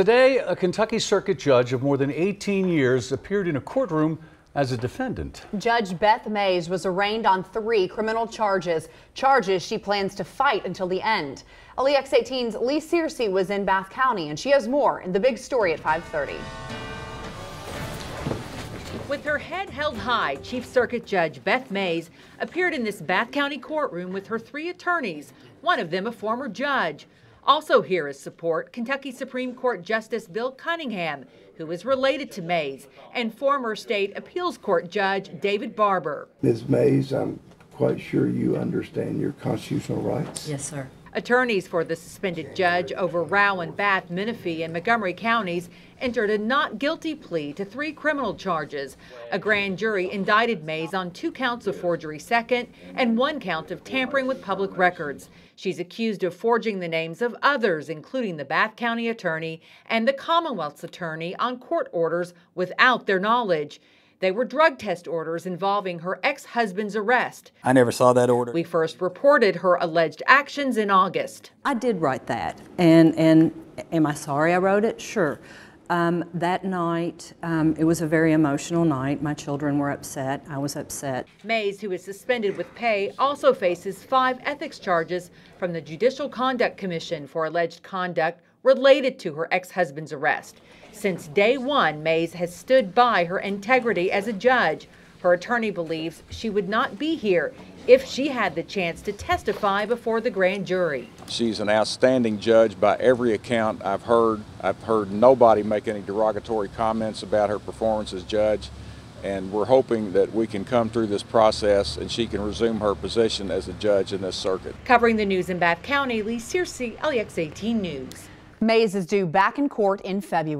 Today, a Kentucky Circuit judge of more than 18 years appeared in a courtroom as a defendant. Judge Beth Maze was arraigned on three criminal charges, charges she plans to fight until the end. LEX 18's Lee Searcy was in Bath County, and she has more in the big story at 530. With her head held high, Chief Circuit Judge Beth Maze appeared in this Bath County courtroom with her three attorneys, one of them a former judge. Also here is support Kentucky Supreme Court Justice Bill Cunningham, who is related to Maze, and former state appeals court judge David Barber. Ms. Maze, I'm quite sure you understand your constitutional rights. Yes, sir. Attorneys for the suspended judge over Rowan, Bath, Menifee, and Montgomery counties entered a not guilty plea to three criminal charges. A grand jury indicted Maze on two counts of forgery second and one count of tampering with public records. She's accused of forging the names of others, including the Bath County attorney and the Commonwealth's attorney, on court orders without their knowledge. They were drug test orders involving her ex husband's arrest. I never saw that order. We first reported her alleged actions in August. I did write that. And, and am I sorry I wrote it? Sure. Um, that night, um, it was a very emotional night. My children were upset. I was upset. Maze, who is suspended with pay, also faces five ethics charges from the Judicial Conduct Commission for alleged conduct related to her ex husband's arrest. Since day one, Maze has stood by her integrity as a judge. Her attorney believes she would not be here if she had the chance to testify before the grand jury. She's an outstanding judge by every account I've heard. I've heard nobody make any derogatory comments about her performance as judge. And we're hoping that we can come through this process and she can resume her position as a judge in this circuit. Covering the news in Bath County, Lee Searcy, LEX 18 News. Maze is due back in court in February.